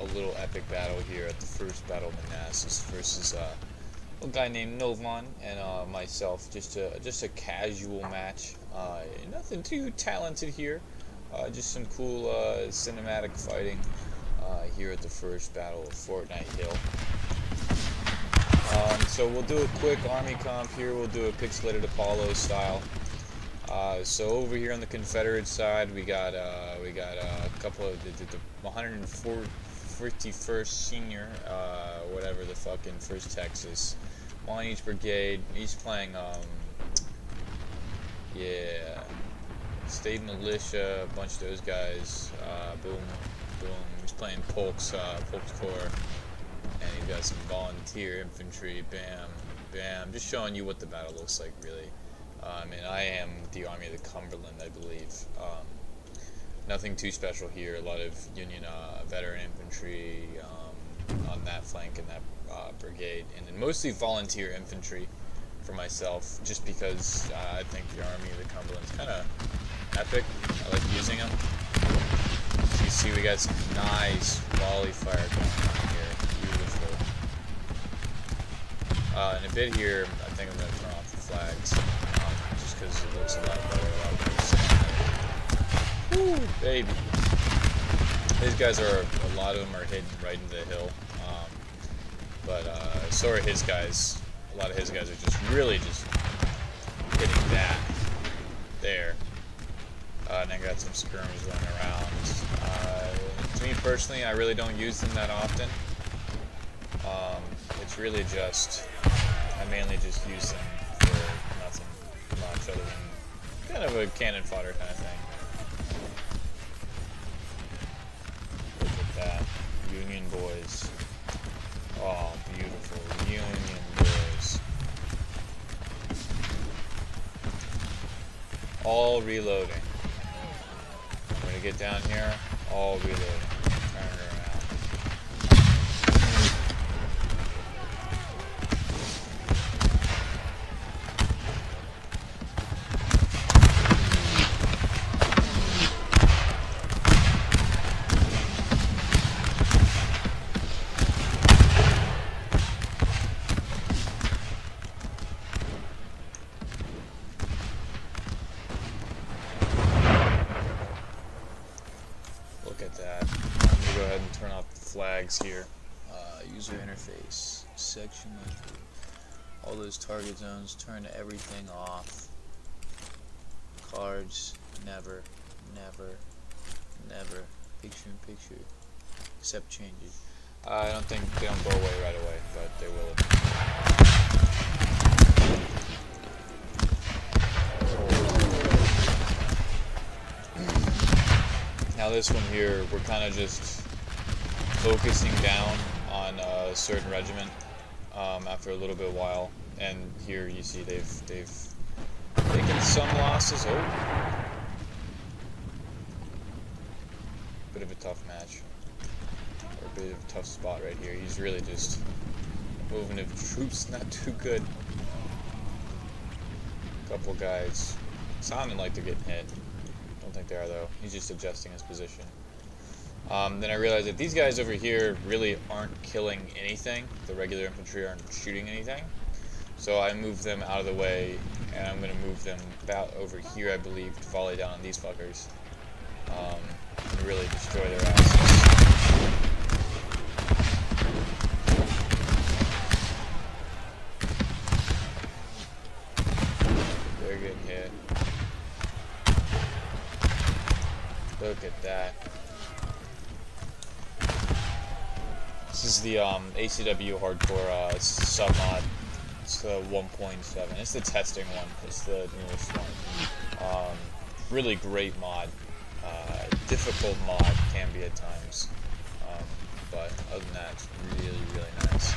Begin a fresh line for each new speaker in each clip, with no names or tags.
a little epic battle here at the first Battle of Manassas versus uh, a guy named Novon and uh, myself. Just a just a casual match. Uh, nothing too talented here. Uh, just some cool uh, cinematic fighting uh, here at the first Battle of Fortnite Hill. Um, so we'll do a quick army comp here. We'll do a pixelated Apollo style. Uh, so over here on the Confederate side, we got uh, we got uh, a couple of the, the, the 151st Senior, uh, whatever the fucking First Texas, each brigade. He's playing, um, yeah, State Militia, a bunch of those guys. Uh, boom, boom. He's playing Polk's uh, Polk's Corps, and he's got some volunteer infantry. Bam, bam. Just showing you what the battle looks like, really. Um, and I am the Army of the Cumberland, I believe. Um, nothing too special here. A lot of Union uh, veteran infantry um, on that flank and that uh, brigade, and then mostly volunteer infantry for myself, just because uh, I think the Army of the Cumberland is kind of epic. I like using them. So you see, we got some nice volley fire going on here. Beautiful. Uh, in a bit here, I think I'm going to turn off the flags just because it looks a lot better. A lot Woo, baby. These guys are, a lot of them are hidden right into the hill. Um, but, uh, so are his guys. A lot of his guys are just really just hitting that. There. Uh, and I got some skirmers running around. Uh, to me personally, I really don't use them that often. Um, it's really just, I mainly just use them for nothing much other than kind of a cannon fodder kind of thing. Union boys. Oh, beautiful. Union boys. All reloading. I'm gonna get down here, all reloading. Flags here. Uh, user interface, section all those target zones, turn everything off. Cards, never, never, never. Picture in picture, except changes. Uh, I don't think they don't go away right away, but they will. Now this one here, we're kind of just focusing down on a certain regiment um, after a little bit while. And here you see they've they've taken some losses. Oh, bit of a tough match, or a bit of a tough spot right here. He's really just moving of troops not too good. Couple guys sounding like they're getting hit. Don't think they are though. He's just adjusting his position. Um, then I realized that these guys over here really aren't killing anything. The regular infantry aren't shooting anything. So I moved them out of the way, and I'm going to move them about over here, I believe, to volley down on these fuckers. Um, and really destroy their asses. They're getting hit. Look at that. This the um, ACW Hardcore uh, sub mod. It's the 1.7. It's the testing one. It's the newest one. Um, really great mod. Uh, difficult mod can be at times. Um, but other than that, it's really, really nice.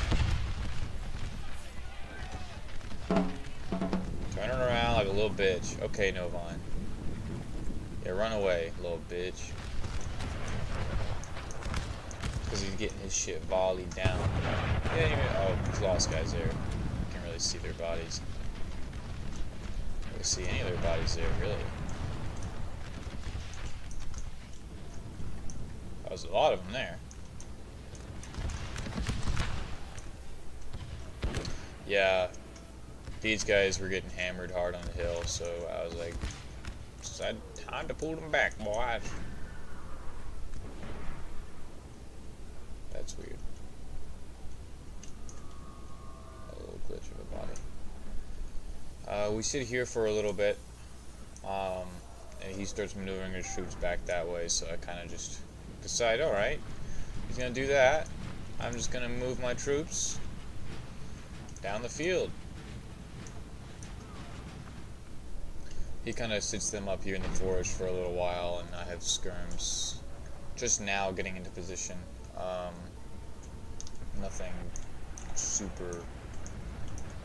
Turning around like a little bitch. Okay, Novon. Yeah, run away, little bitch because he's getting his shit volleyed down. Yeah, even, oh, there's lost guys there. Can't really see their bodies. Can't see any of their bodies there, really. That was a lot of them there. Yeah, these guys were getting hammered hard on the hill, so I was like, time to pull them back, boys. That's weird. A little glitch of a body. Uh, we sit here for a little bit. Um, and he starts maneuvering his troops back that way, so I kind of just decide, alright, he's going to do that. I'm just going to move my troops down the field. He kind of sits them up here in the forest for a little while, and I have skirms just now getting into position. Um, nothing super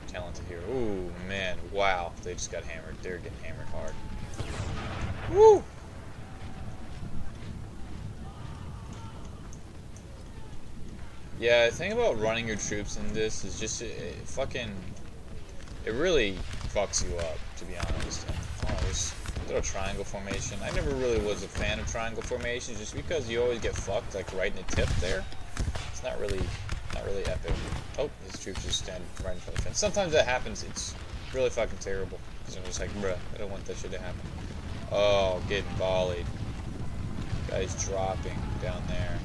talented here. Ooh, man, wow, they just got hammered. They're getting hammered hard. Woo! Yeah, the thing about running your troops in this is just it, it fucking it really fucks you up, to be honest. oh, little triangle formation. I never really was a fan of triangle formations, just because you always get fucked, like right in the tip there. It's not really, not really epic. Oh, his troops just stand right in front of the fence. Sometimes that happens. It's really fucking terrible. Because I'm just like, bruh, I don't want that shit to happen. Oh, getting volleyed. Guy's dropping down there.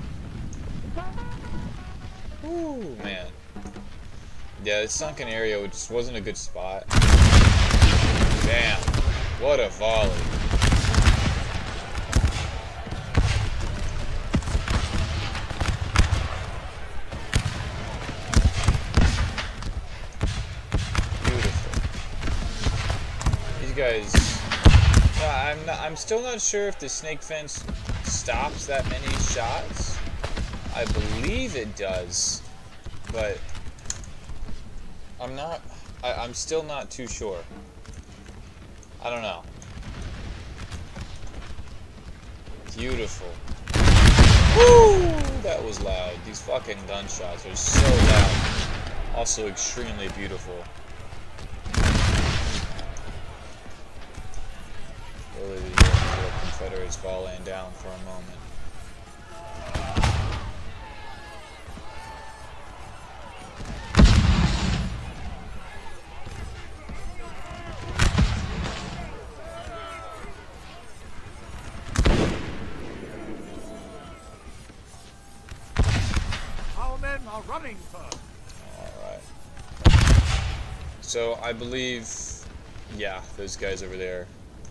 Ooh, man. Yeah, the sunken area just wasn't a good spot. Damn. What a volley. Beautiful. These guys... Uh, I'm, not, I'm still not sure if the snake fence stops that many shots. I believe it does, but I'm not, I, I'm still not too sure. I don't know. Beautiful. Woo! That was loud. These fucking gunshots are so loud. Also extremely beautiful. Really, the Confederates falling down for a moment. So, I believe, yeah, those guys over there,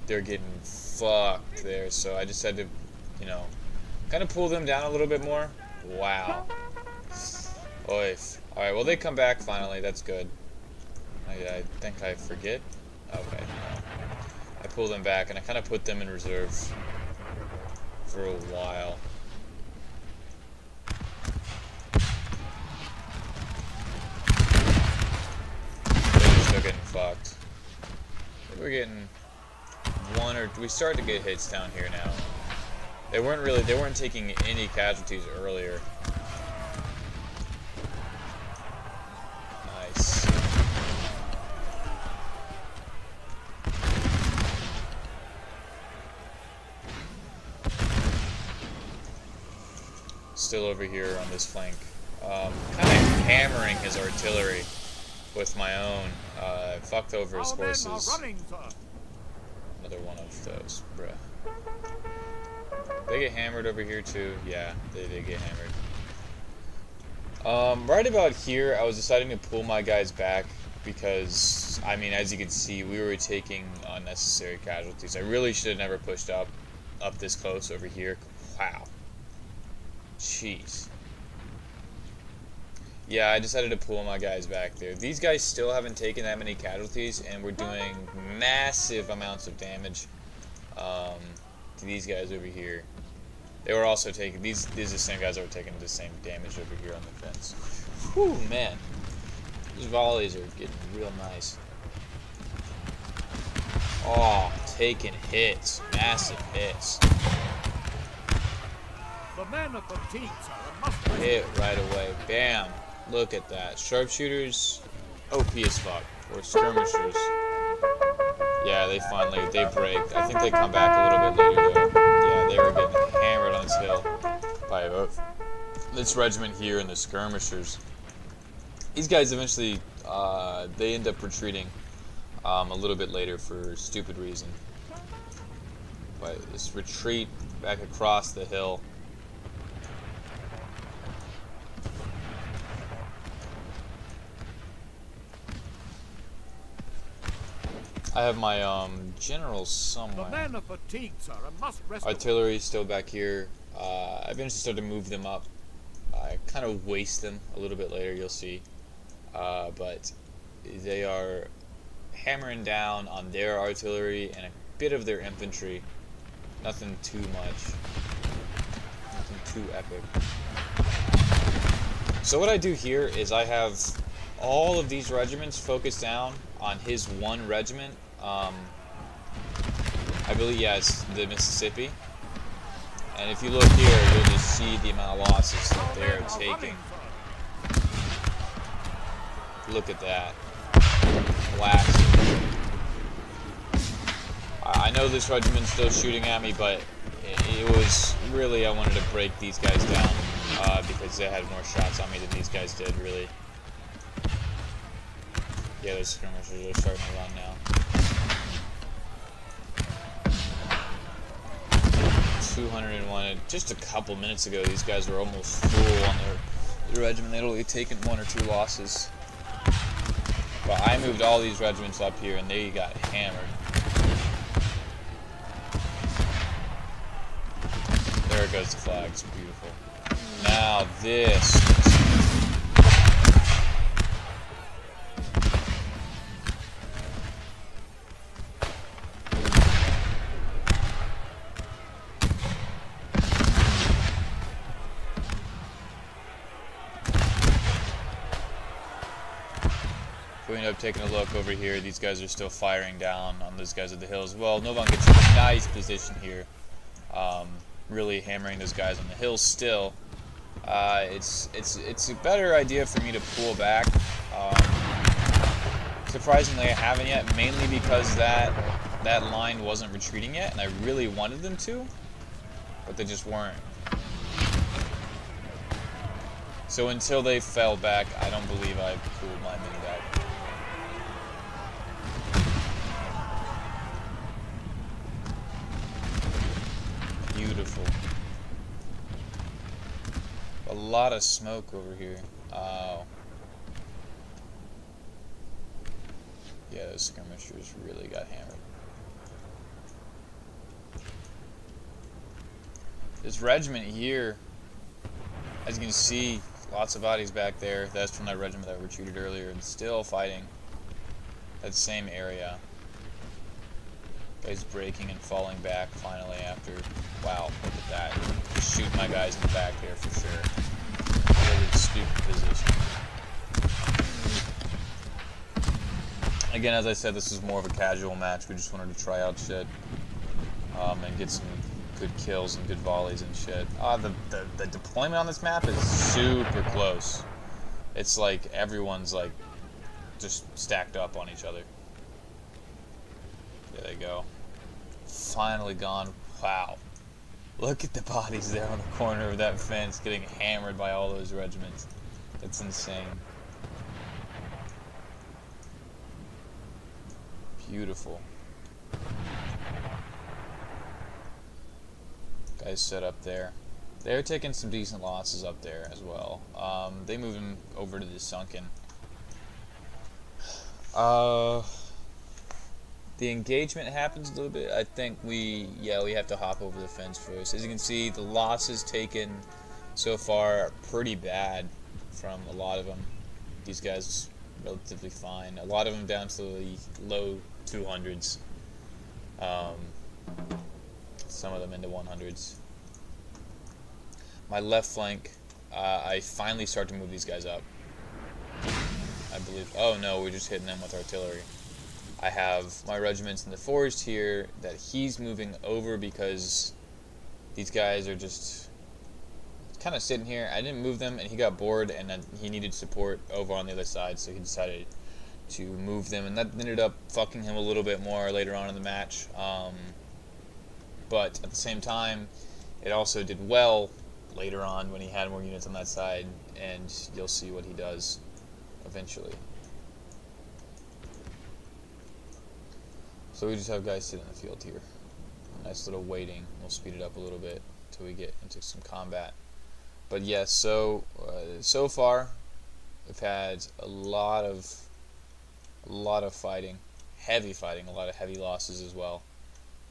they're getting fucked there, so I just had to, you know, kind of pull them down a little bit more. Wow. Oif. Alright, well, they come back finally, that's good. I, I think I forget. Okay. I pull them back, and I kind of put them in reserve for a while. Fucked. We're getting one or we started to get hits down here now. They weren't really they weren't taking any casualties earlier. Nice. Still over here on this flank. Um, kind of hammering his artillery with my own. Uh, fucked over his horses.
Running,
Another one of those, bruh. They get hammered over here too. Yeah, they, they get hammered. Um, right about here, I was deciding to pull my guys back because, I mean, as you can see, we were taking unnecessary casualties. I really should have never pushed up, up this close over here. Wow. Jeez. Yeah, I decided to pull my guys back there. These guys still haven't taken that many casualties, and we're doing massive amounts of damage um, to these guys over here. They were also taking, these, these are the same guys that were taking the same damage over here on the fence. Whew, man. These volleys are getting real nice. Oh, taking hits. Massive hits.
The men of the team, sir,
Hit right away. Bam. Look at that. Sharpshooters, OP as fuck. Or skirmishers. Yeah, they finally, they break. I think they come back a little bit later though. Yeah, they were getting hammered on this hill. by uh, this regiment here and the skirmishers. These guys eventually, uh, they end up retreating um, a little bit later for stupid reason. But this retreat back across the hill. I have my um, generals
The
somewhere.
men are fatigued, sir, and must rest.
Artillery still back here. Uh, I eventually started to move them up. I kind of waste them a little bit later, you'll see. Uh, but they are hammering down on their artillery and a bit of their infantry. Nothing too much. Nothing too epic. So what I do here is I have all of these regiments focused down on his one regiment. Um, I believe, yes, the Mississippi. And if you look here, you'll just see the amount of losses that they're taking. Look at that. I know this regiment's still shooting at me, but it, it was really, I wanted to break these guys down uh, because they had more shots on me than these guys did, really. Yeah, those skirmishers are starting to run now. 201. Just a couple minutes ago, these guys were almost full on their, their regiment. They'd only taken one or two losses. But I moved all these regiments up here, and they got hammered. There goes the flag. It's beautiful. Now this. We end up taking a look over here. These guys are still firing down on those guys at the hills. Well, Novon gets a nice position here. Um, really hammering those guys on the hills still. Uh, it's it's it's a better idea for me to pull back. Um, surprisingly, I haven't yet, mainly because that that line wasn't retreating yet, and I really wanted them to, but they just weren't. So until they fell back, I don't believe I pulled my mini back. Beautiful. A lot of smoke over here. Oh. Yeah, those skirmishers really got hammered. This regiment here, as you can see, lots of bodies back there. That's from that regiment that retreated earlier and still fighting that same area. Guys breaking and falling back finally after. Wow, look at that. Shoot my guys in the back there for sure. Stupid position. Again, as I said, this is more of a casual match. We just wanted to try out shit um, and get some good kills and good volleys and shit. Uh, the, the, the deployment on this map is super close. It's like everyone's like just stacked up on each other. There they go. Finally gone. Wow. Look at the bodies there on the corner of that fence getting hammered by all those regiments. That's insane. Beautiful. Guys set up there. They're taking some decent losses up there as well. Um, they move him over to the sunken. Uh, the engagement happens a little bit. I think we, yeah, we have to hop over the fence first. As you can see, the losses taken so far are pretty bad from a lot of them. These guys relatively fine. A lot of them down to the low 200s. Um, some of them into 100s. My left flank, uh, I finally start to move these guys up. I believe. Oh no, we're just hitting them with artillery. I have my regiments in the forest here that he's moving over because these guys are just kind of sitting here. I didn't move them, and he got bored, and then he needed support over on the other side, so he decided to move them, and that ended up fucking him a little bit more later on in the match. Um, but at the same time, it also did well later on when he had more units on that side, and you'll see what he does eventually. So we just have guys sitting in the field here. Nice little waiting. We'll speed it up a little bit until we get into some combat. But yes, so uh, so far we've had a lot of a lot of fighting, heavy fighting, a lot of heavy losses as well.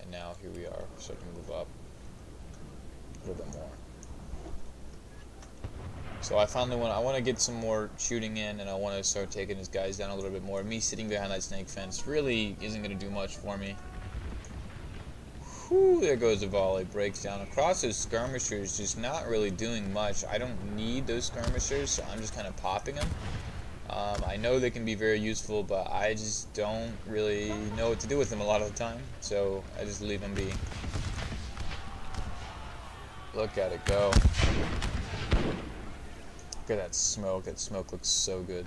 And now here we are, starting to move up a little bit more. So I finally want I want to get some more shooting in, and I want to start taking these guys down a little bit more. Me sitting behind that snake fence really isn't going to do much for me. Whew, there goes a volley. Breaks down across those skirmishers, just not really doing much. I don't need those skirmishers, so I'm just kind of popping them. Um, I know they can be very useful, but I just don't really know what to do with them a lot of the time, so I just leave them be. Look at it go. Look at that smoke. That smoke looks so good.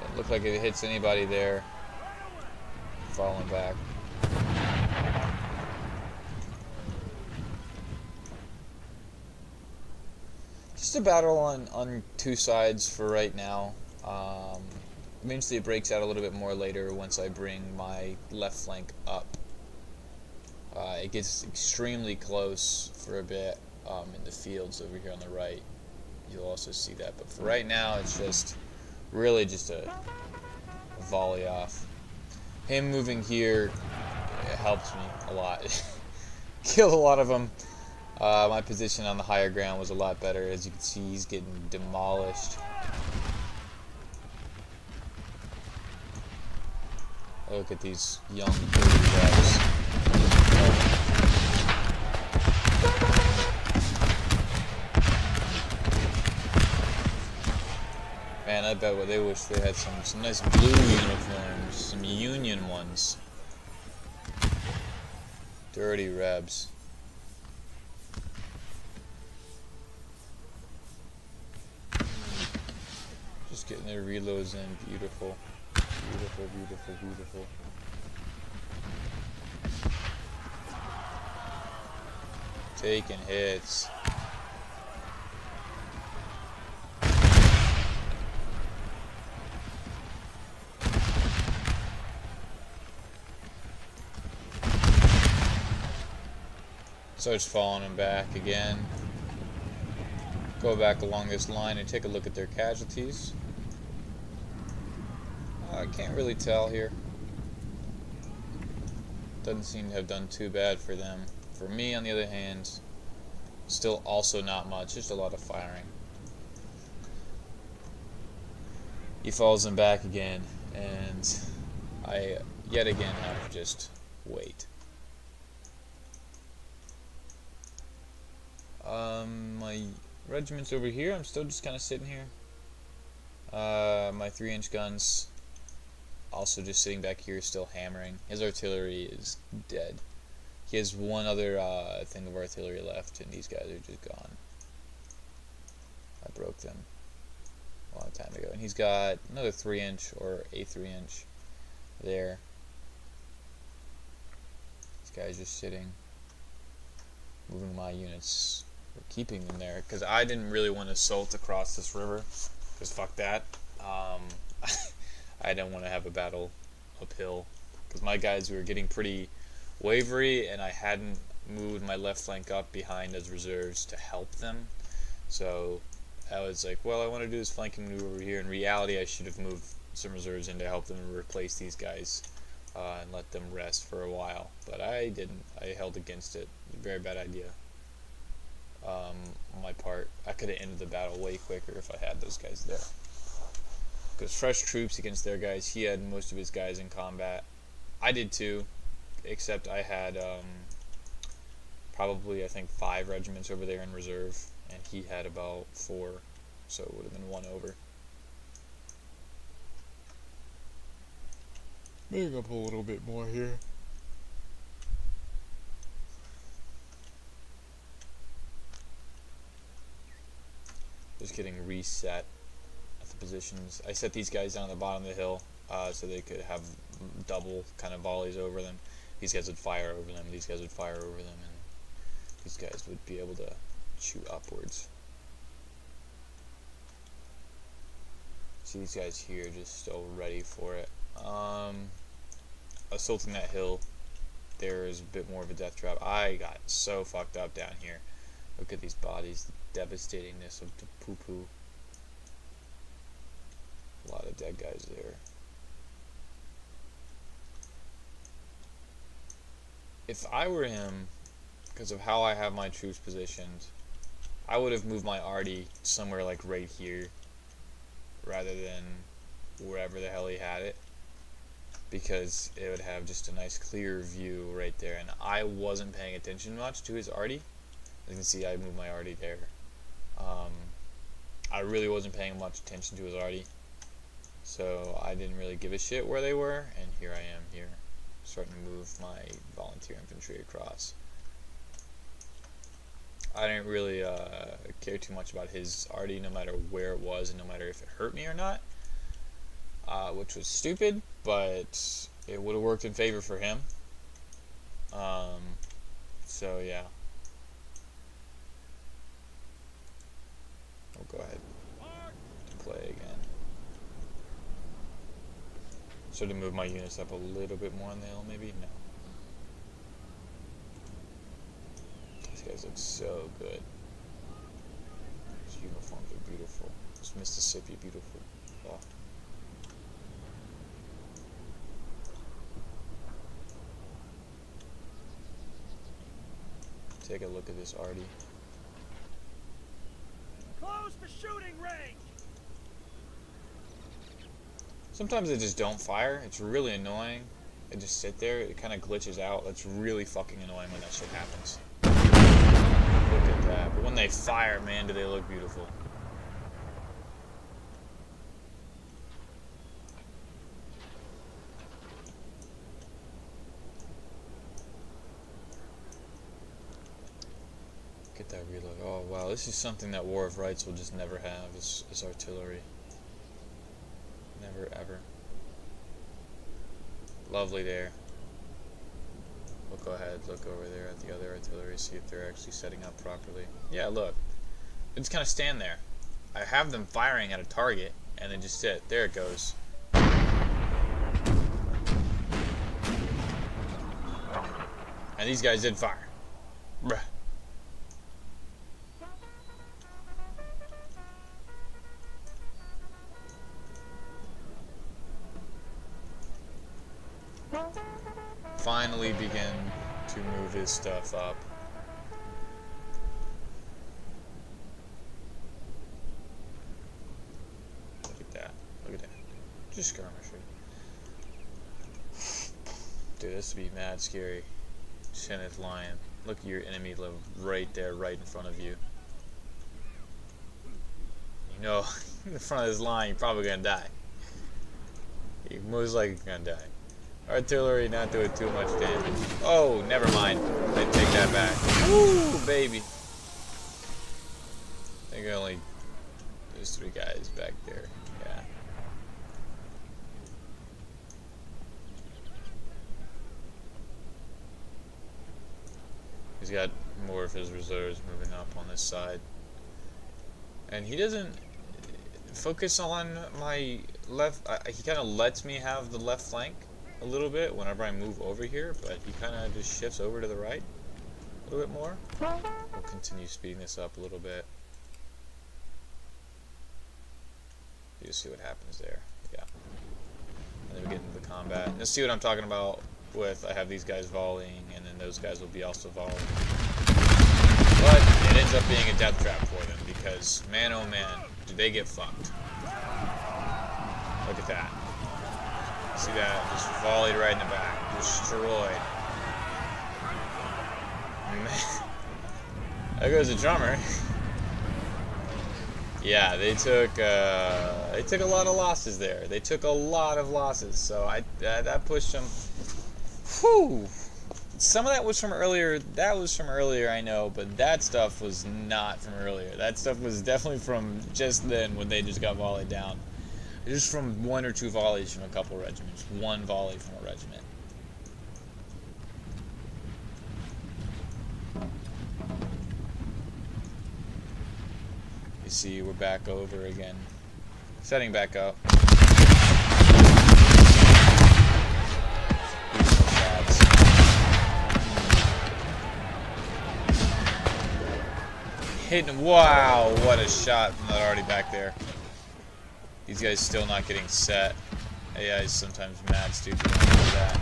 Doesn't look like it hits anybody there. Falling back. Just a battle on, on two sides for right now. Um, eventually it breaks out a little bit more later once I bring my left flank up. Uh, it gets extremely close for a bit um, in the fields over here on the right. You'll also see that. But for right now, it's just really just a, a volley off. Him moving here it helps me a lot. Kill a lot of them. Uh, my position on the higher ground was a lot better. As you can see, he's getting demolished. Look at these young. Man, I bet what they wish they had some, some nice blue uniforms, some Union ones. Dirty Rebs. Just getting their reloads in, beautiful. Beautiful, beautiful, beautiful. Taking hits. Starts falling them back again. Go back along this line and take a look at their casualties. Uh, I can't really tell here. Doesn't seem to have done too bad for them. For me, on the other hand, still also not much, just a lot of firing. He falls them back again, and I yet again have to just wait. Um, my regiment's over here. I'm still just kind of sitting here. Uh, my three-inch guns also just sitting back here, still hammering. His artillery is dead. He has one other uh, thing of artillery left, and these guys are just gone. I broke them a long time ago. And he's got another 3-inch or a 3-inch there. This guy's just sitting, moving my units keeping them there because I didn't really want to assault across this river because fuck that. Um, I didn't want to have a battle uphill because my guys were getting pretty wavery and I hadn't moved my left flank up behind as reserves to help them. So I was like, well, I want to do this flanking maneuver over here. In reality, I should have moved some reserves in to help them replace these guys uh, and let them rest for a while. But I didn't. I held against it. Very bad idea um, my part. I could have ended the battle way quicker if I had those guys there. Because fresh troops against their guys, he had most of his guys in combat. I did too, except I had um, probably, I think, five regiments over there in reserve, and he had about four, so it would have been one over. Maybe up a little bit more here. Just getting reset at the positions. I set these guys down at the bottom of the hill uh, so they could have double kind of volleys over them. These guys would fire over them, these guys would fire over them, and these guys would be able to shoot upwards. See these guys here just still ready for it. Um, assaulting that hill, there is a bit more of a death trap. I got so fucked up down here. Look at these bodies, devastatingness of the poo poo. A lot of dead guys there. If I were him, because of how I have my troops positioned, I would have moved my arty somewhere like right here, rather than wherever the hell he had it, because it would have just a nice clear view right there, and I wasn't paying attention much to his arty. As you can see, I moved my arty there. Um, I really wasn't paying much attention to his arty. So I didn't really give a shit where they were, and here I am here, starting to move my volunteer infantry across. I didn't really uh, care too much about his arty, no matter where it was, and no matter if it hurt me or not, uh, which was stupid, but it would have worked in favor for him. Um, so yeah. We'll go ahead to play again. So to move my units up a little bit more on the hill, maybe? No. These guys look so good. These uniforms are beautiful. This Mississippi beautiful. Oh. Take a look at this arty.
Shooting range!
Sometimes they just don't fire. It's really annoying. They just sit there. It kind of glitches out. That's really fucking annoying when that shit happens. Look at that. But when they fire, man, do they look beautiful. Get that reload. Oh, wow. This is something that War of Rights will just never have, is, is artillery. Never ever. Lovely there. We'll go ahead, look over there at the other artillery, see if they're actually setting up properly. Yeah, look. They just kind of stand there. I have them firing at a target, and then just sit. There it goes. And these guys did fire. Bruh. To move his stuff up. Look at that. Look at that. Just skirmisher. Dude, this would be mad scary. Kenneth Lion. Look at your enemy live right there, right in front of you. You know, in front of this line, you're probably gonna die. You're most likely gonna die. Artillery not doing too much damage. Oh, never mind. I take that back. Woo, baby. I think only there's three guys back there. Yeah. He's got more of his reserves moving up on this side. And he doesn't focus on my left. Uh, he kind of lets me have the left flank a little bit whenever I move over here, but he kind of just shifts over to the right a little bit more. We'll continue speeding this up a little bit. You see what happens there. Yeah. And then we get into the combat. Let's see what I'm talking about with I have these guys volleying, and then those guys will be also volleying. But it ends up being a death trap for them, because man oh man, do they get fucked. Look at that. See that? Just volleyed right in the back. Destroyed. Man. There goes the drummer. yeah, they took uh, they took a lot of losses there. They took a lot of losses, so I that, that pushed them. Whew. Some of that was from earlier. That was from earlier, I know, but that stuff was not from earlier. That stuff was definitely from just then when they just got volleyed down. Just from one or two volleys from a couple regiments. One volley from a regiment. You see, we're back over again. Setting back up. Hitting, wow, what a shot from that already back there. These guys still not getting set. AI is sometimes mad stupid that.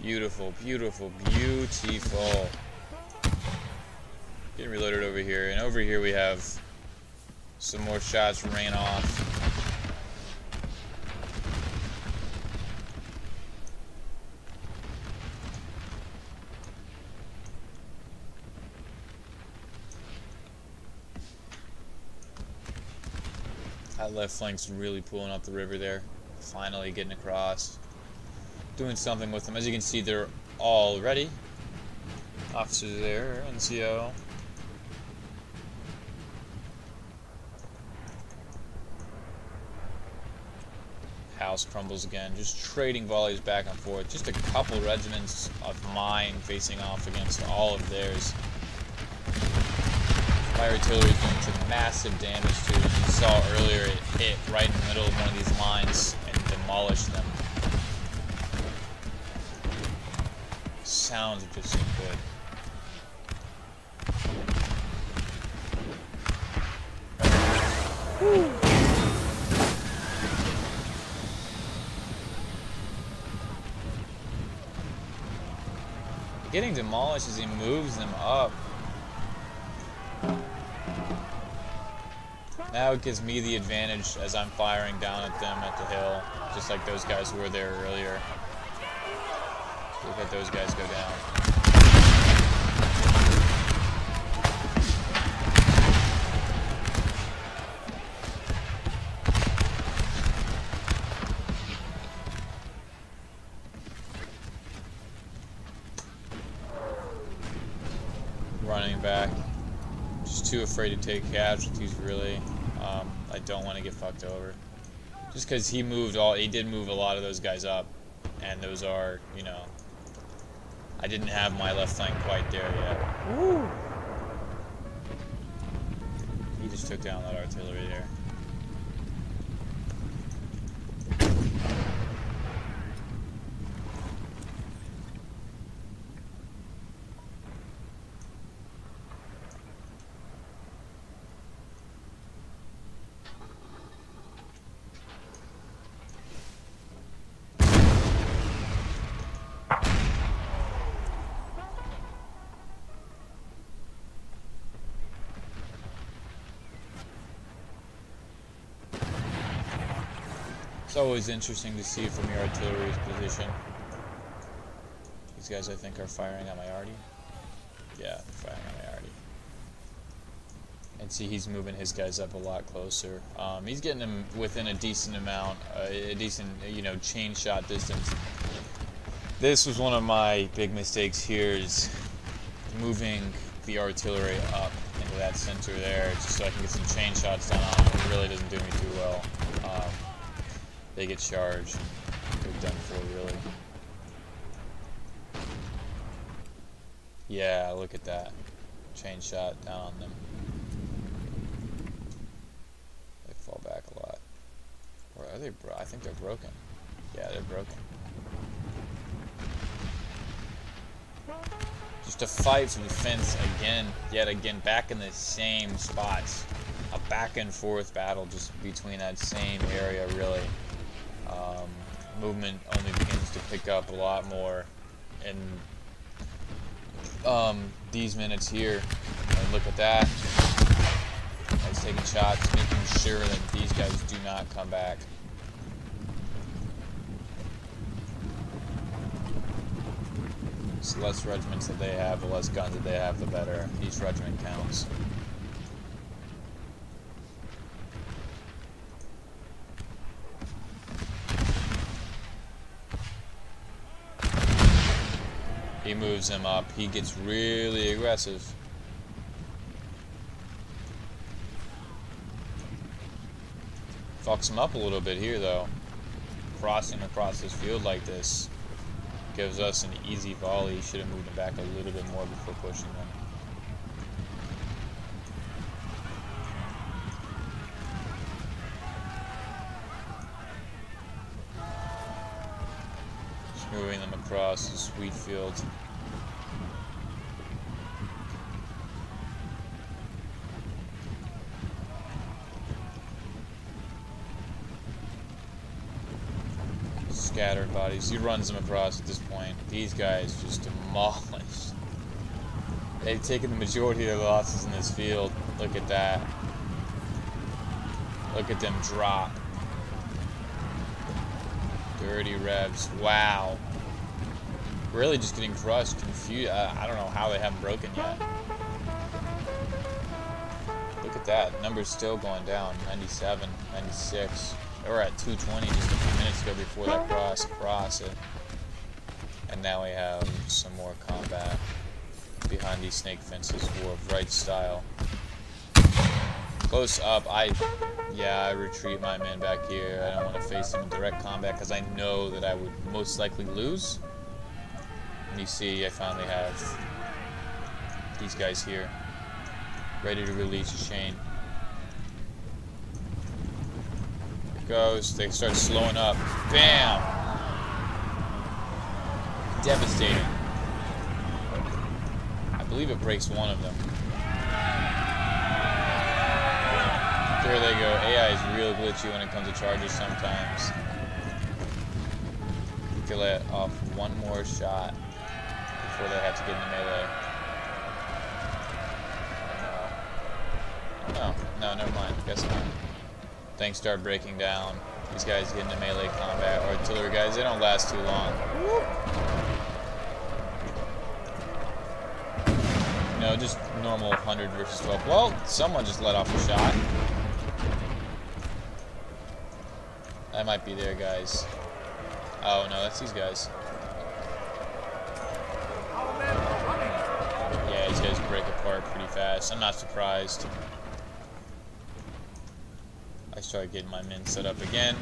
Beautiful, beautiful, beautiful. Getting reloaded over here. And over here we have some more shots rain off. Left flank's really pulling up the river there. Finally getting across. Doing something with them. As you can see, they're all ready. Officers there, NCO. House crumbles again. Just trading volleys back and forth. Just a couple regiments of mine facing off against all of theirs. My artillery is doing some massive damage to it. You saw earlier it hit right in the middle of one of these lines and demolished them. Sounds just so good. Getting demolished as he moves them up. Now it gives me the advantage as I'm firing down at them at the hill, just like those guys were there earlier. Look at those guys go down. Running back. Just too afraid to take casualties, really. Don't want to get fucked over. Just because he moved all, he did move a lot of those guys up, and those are, you know, I didn't have my left flank quite there yet. Woo! He just took down that artillery there. It's always interesting to see from your artillery's position. These guys, I think, are firing on my arty. Yeah, they're firing on my arty. And see, he's moving his guys up a lot closer. Um, he's getting them within a decent amount, uh, a decent, you know, chain shot distance. This was one of my big mistakes here is moving the artillery up into that center there, just so I can get some chain shots done on. It really doesn't do me too well. They get charged. They're done for, really. Yeah, look at that. Chain shot down on them. They fall back a lot. Or are they bro I think they're broken. Yeah, they're broken. Just a fight for the fence again, yet again, back in the same spots. A back and forth battle just between that same area, really. Um, movement only begins to pick up a lot more in um, these minutes here. And look at that. Guys taking shots, making sure that these guys do not come back. The less regiments that they have, the less guns that they have, the better. Each regiment counts. He moves him up. He gets really aggressive. Fucks him up a little bit here, though. Crossing across this field like this gives us an easy volley. Should have moved him back a little bit more before pushing them. across this wheat. Scattered bodies. He runs them across at this point. These guys just demolished. They've taken the majority of the losses in this field. Look at that. Look at them drop. Dirty rebs. Wow. Really just getting crushed, confused. I, uh, I don't know how they haven't broken yet. Look at that. Numbers still going down. 97, 96. They were at 220 just a few minutes ago before that cross Cross it. And now we have some more combat behind these snake fences, war of right style. Close up, I, yeah, I retreat my men back here. I don't want to face them in direct combat because I know that I would most likely lose. You see, I finally have these guys here, ready to release a chain. It goes, they start slowing up. Bam! Devastating. I believe it breaks one of them. There they go. AI is real glitchy when it comes to charges sometimes. Let off one more shot before they have to get in the melee. No, uh, oh, no, never mind. Guess not. Things start breaking down. These guys get into melee combat. or Artillery guys, they don't last too long. No, just normal 100 versus 12. Well, someone just let off a shot. That might be their guys. Oh no, that's these guys. Yeah, these guys break pretty fast. I'm not surprised. I started getting my men set up again.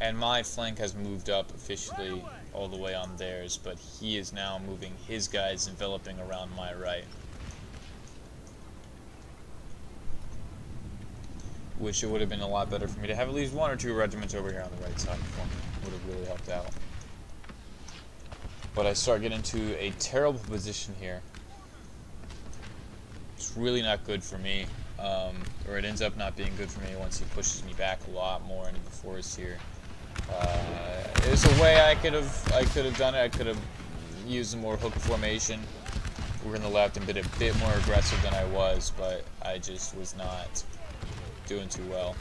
And my flank has moved up officially all the way on theirs, but he is now moving his guys enveloping around my right. Wish it would have been a lot better for me to have at least one or two regiments over here on the right side for me. Would have really helped out. But I start getting into a terrible position here. Really not good for me. Um, or it ends up not being good for me once he pushes me back a lot more into the forest here. Uh, there's a way I could have I could have done it. I could have used a more hook formation. We're in the left and been a bit more aggressive than I was, but I just was not doing too well.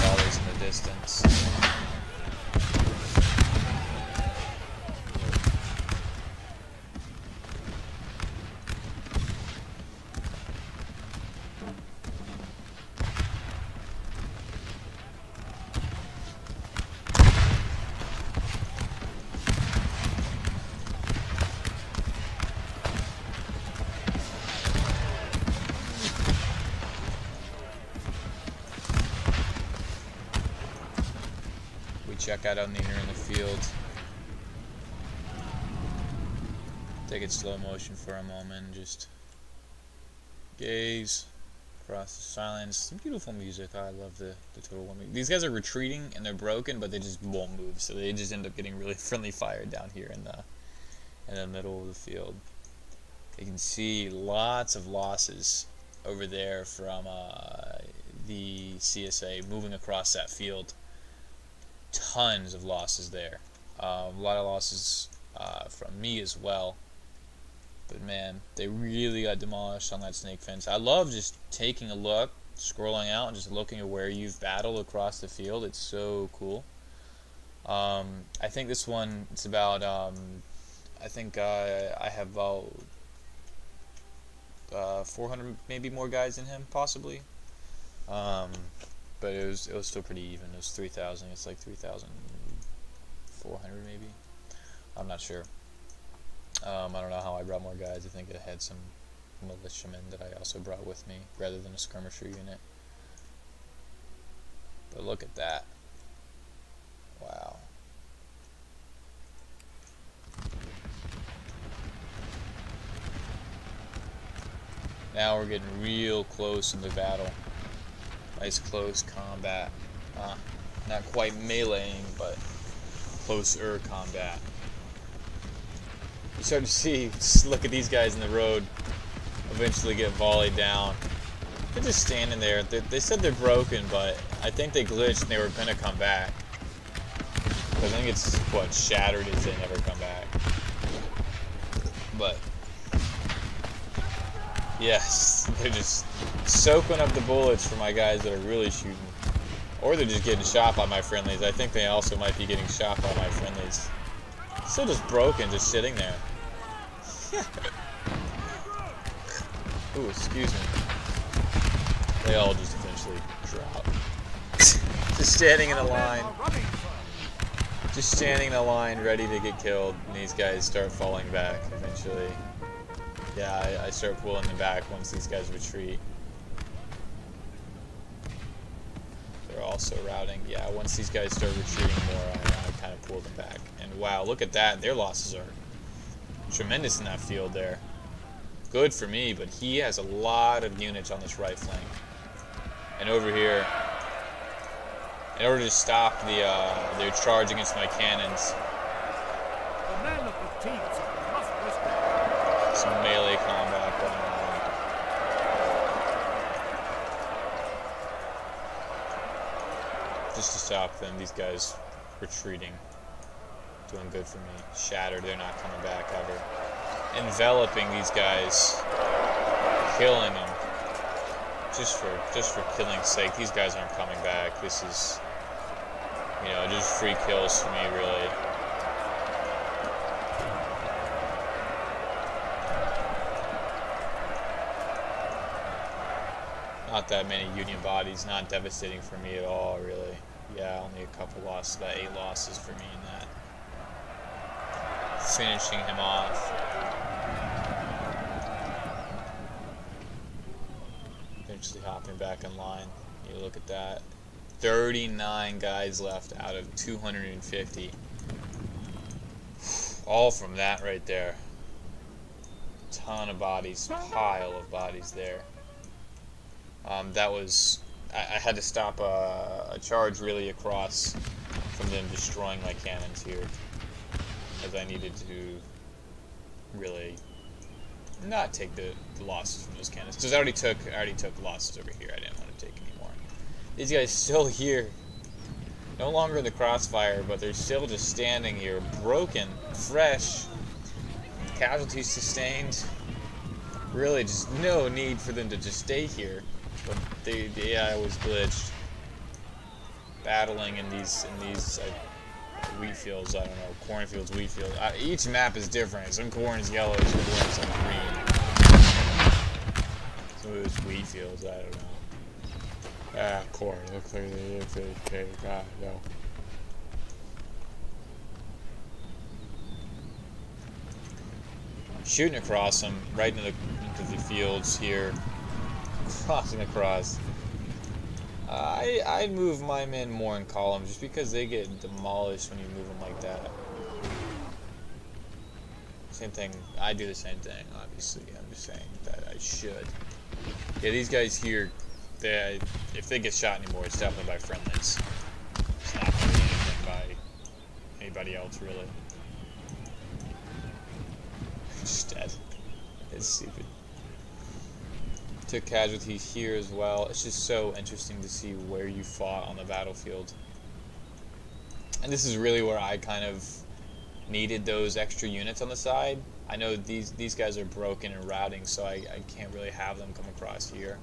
Volleys in the distance. Check out on the in the field. Take it slow motion for a moment, just gaze across the silence. Some beautiful music. I love the, the total one. These guys are retreating and they're broken, but they just won't move, so they just end up getting really friendly fire down here in the in the middle of the field. You can see lots of losses over there from uh, the CSA moving across that field tons of losses there. Uh, a lot of losses uh, from me as well. But man, they really got demolished on that snake fence. I love just taking a look, scrolling out, and just looking at where you've battled across the field. It's so cool. Um, I think this one, it's about, um, I think uh, I have about uh, 400 maybe more guys than him, possibly. Um, but it was it was still pretty even. It was 3,000. It's like 3,400 maybe. I'm not sure. Um, I don't know how I brought more guys. I think I had some militiamen that I also brought with me rather than a skirmisher unit. But look at that. Wow. Now we're getting real close in the battle. Nice close combat. Uh, not quite meleeing, but closer combat. You start to see, look at these guys in the road, eventually get volleyed down. They're just standing there. They, they said they're broken, but I think they glitched and they were gonna come back. I think it's what shattered is they never come back. But yes, they're just soaking up the bullets for my guys that are really shooting. Or they're just getting shot by my friendlies. I think they also might be getting shot by my friendlies. Still just broken, just sitting there. Ooh, excuse me. They all just eventually drop. just standing in a line. Just standing in a line ready to get killed, and these guys start falling back eventually. Yeah, I, I start pulling them back once these guys retreat. They're also routing. Yeah, once these guys start retreating more, I, I kind of pull them back. And wow, look at that. Their losses are tremendous in that field there. Good for me, but he has a lot of units on this right flank. And over here, in order to stop the uh, their charge against my cannons,
The men of the teams must respect.
Some melee combat going on. Just to stop them, these guys retreating. Doing good for me. Shattered, they're not coming back ever. Enveloping these guys. Killing them. Just for just for killing's sake. These guys aren't coming back. This is you know, just free kills for me really. Not that many Union bodies, not devastating for me at all, really. Yeah, only a couple losses, about eight losses for me in that. Finishing him off. Eventually hopping back in line. You look at that. 39 guys left out of 250. All from that right there. Ton of bodies, pile of bodies there. Um, that was, I, I had to stop a, a charge really across from them destroying my cannons here. As I needed to really not take the, the losses from those cannons. Because I already took, I already took losses over here. I didn't want to take anymore. These guys still here. No longer in the crossfire, but they're still just standing here, broken, fresh, casualties sustained. Really, just no need for them to just stay here. They, the AI was glitched. Battling in these in these uh, wheat fields. I don't know, cornfields, wheat fields. Uh, each map is different. Some corn is yellow, some corn is green. Some of those wheat fields. I don't know. Ah, corn. Looks like like okay. God, no. Shooting across them, right into the, into the fields here. Crossing across. Uh, I I move my men more in columns just because they get demolished when you move them like that. Same thing. I do the same thing. Obviously, I'm just saying that I should. Yeah, these guys here they, if they get shot anymore, it's definitely by friendlies. It's not anything by anybody else, really. Just dead. It's stupid. Took casualties here as well. It's just so interesting to see where you fought on the battlefield. And this is really where I kind of needed those extra units on the side. I know these these guys are broken and routing, so I, I can't really have them come across here.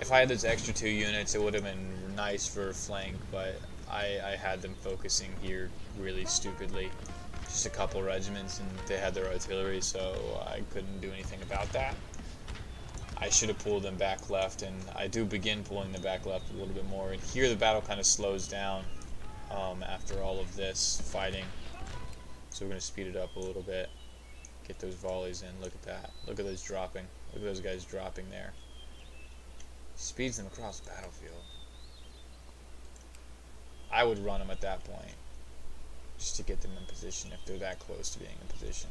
If I had those extra two units, it would have been nice for a flank, but I, I had them focusing here really stupidly. Just a couple regiments, and they had their artillery, so I couldn't do anything about that. I should have pulled them back left, and I do begin pulling them back left a little bit more. And here the battle kind of slows down um, after all of this fighting. So we're going to speed it up a little bit. Get those volleys in. Look at that. Look at those dropping. Look at those guys dropping there. Speeds them across the battlefield. I would run them at that point. Just to get them in position if they're that close to being in position.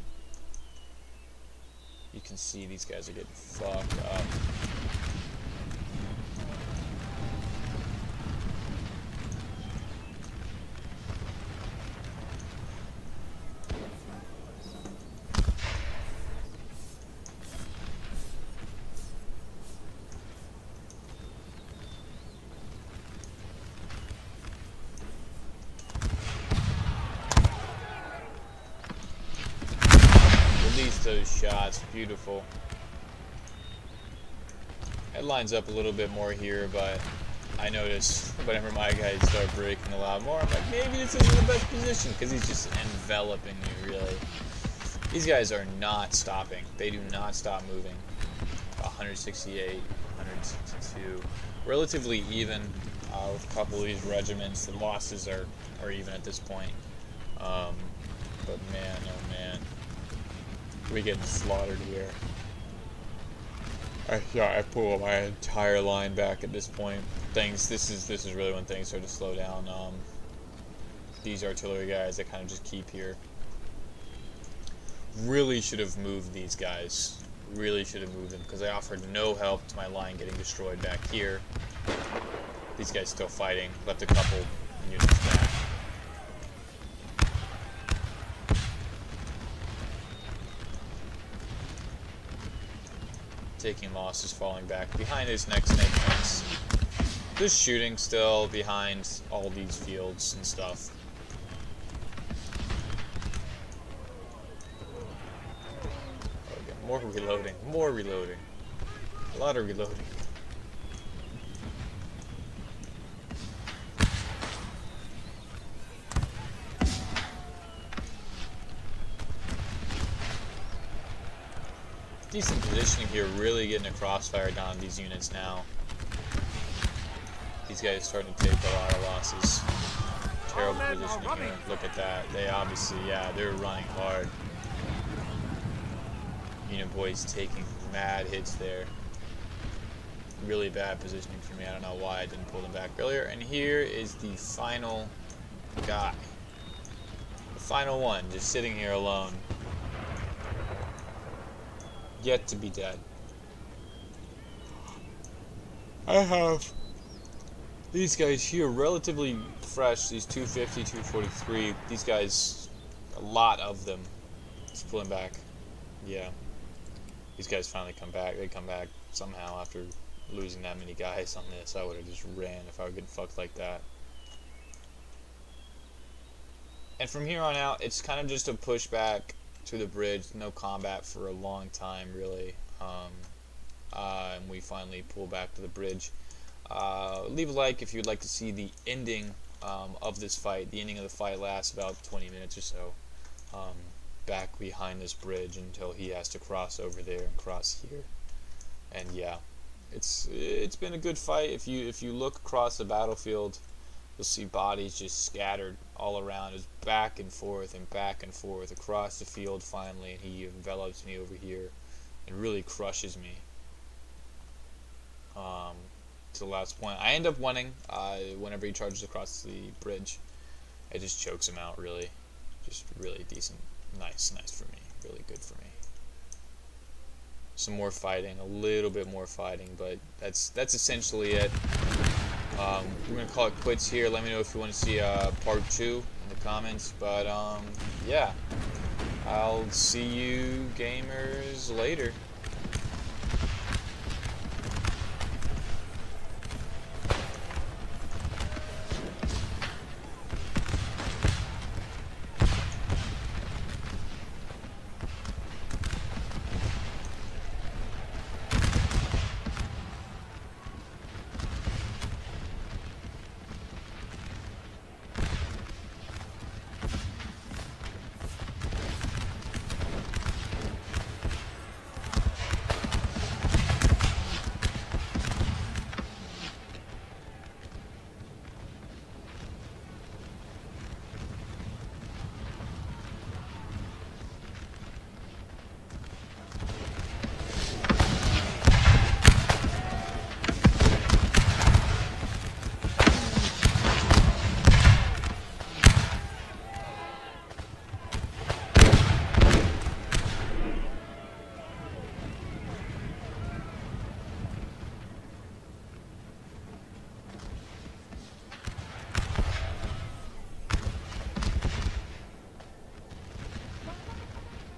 You can see these guys are getting fucked up. release those shots. Beautiful. It lines up a little bit more here, but I notice whenever my guys start breaking a lot more, I'm like, maybe this isn't the best position, because he's just enveloping you, really. These guys are not stopping. They do not stop moving. 168, 162. Relatively even uh, with a couple of these regiments. The losses are, are even at this point. Um, but man, oh man. We getting slaughtered here. I yeah, I pull my entire line back at this point. Things this is this is really when things start to slow down. Um, these artillery guys that kind of just keep here. Really should have moved these guys. Really should have moved them because they offered no help to my line getting destroyed back here. These guys still fighting. Left a couple units back. Taking losses, falling back behind his next snake. Just shooting still behind all these fields and stuff. More reloading, more reloading. A lot of reloading. Decent positioning here, really getting a crossfire down on these units now. These guys starting to take a lot of losses. Terrible positioning here. Look at that. They obviously, yeah, they're running hard. Unit boys taking mad hits there. Really bad positioning for me. I don't know why I didn't pull them back earlier. And here is the final guy. The final one, just sitting here alone yet to be dead. I have these guys here relatively fresh, these 250, 243. These guys, a lot of them. It's pulling back. Yeah. These guys finally come back. They come back somehow after losing that many guys on this. I would have just ran if I were getting fucked like that. And from here on out, it's kind of just a pushback to the bridge. No combat for a long time, really. Um, uh, and we finally pull back to the bridge. Uh, leave a like if you'd like to see the ending um, of this fight. The ending of the fight lasts about 20 minutes or so. Um, back behind this bridge until he has to cross over there and cross here. And yeah, it's it's been a good fight. If you if you look across the battlefield, you'll see bodies just scattered all around. It's back and forth and back and forth across the field finally, and he envelops me over here and really crushes me. Um, to the last point. I end up winning uh, whenever he charges across the bridge. It just chokes him out, really. Just really decent. Nice, nice for me. Really good for me. Some more fighting, a little bit more fighting, but that's that's essentially it. Um, we're going to call it quits here. Let me know if you want to see uh, part two in the comments. But, um, yeah. I'll see you gamers later.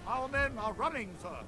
Our men are running, sir.